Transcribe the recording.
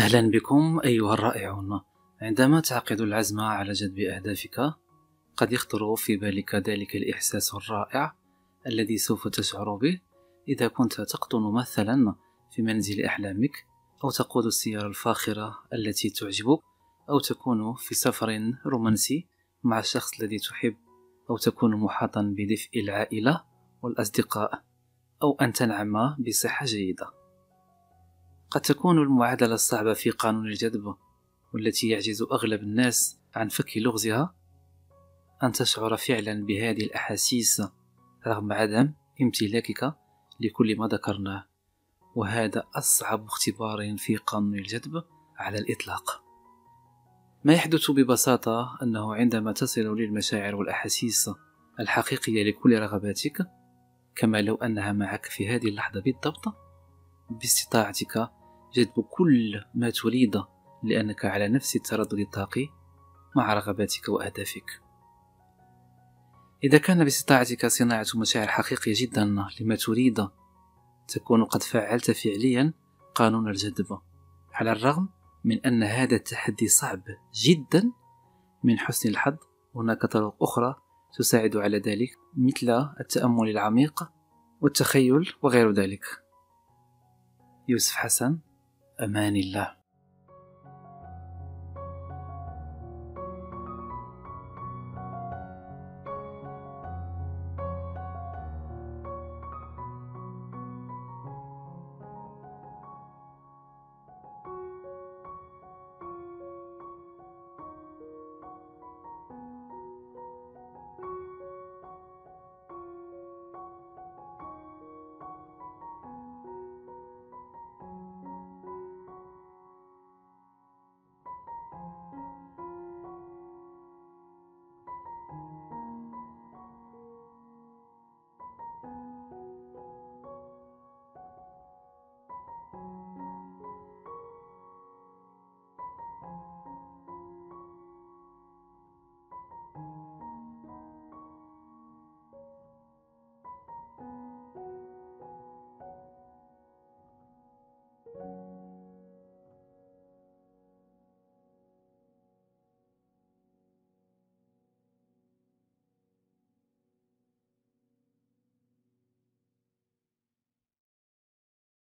أهلا بكم أيها الرائعون. عندما تعقد العزم على جذب أهدافك قد يخطر في بالك ذلك الإحساس الرائع الذي سوف تشعر به إذا كنت تقطن مثلا في منزل أحلامك أو تقود السيارة الفاخرة التي تعجبك أو تكون في سفر رومانسي مع الشخص الذي تحب أو تكون محاطا بدفء العائلة والأصدقاء أو أن تنعم بصحة جيدة. قد تكون المعادلة الصعبة في قانون الجذب والتي يعجز أغلب الناس عن فك لغزها؟ أن تشعر فعلا بهذه الأحاسيس رغم عدم امتلاكك لكل ما ذكرناه وهذا أصعب اختبار في قانون الجذب على الإطلاق. ما يحدث ببساطة أنه عندما تصل للمشاعر والأحاسيس الحقيقية لكل رغباتك كما لو أنها معك في هذه اللحظة بالضبط باستطاعتك جذب كل ما تريد لأنك على نفس التردد الطاقي مع رغباتك وأهدافك. إذا كان باستطاعتك صناعة مشاعر حقيقية جدا لما تريد تكون قد فعلت فعليا قانون الجذب. على الرغم من أن هذا التحدي صعب جدا من حسن الحظ هناك طرق أخرى تساعد على ذلك مثل التأمل العميق والتخيل وغير ذلك. يوسف حسن أمان الله.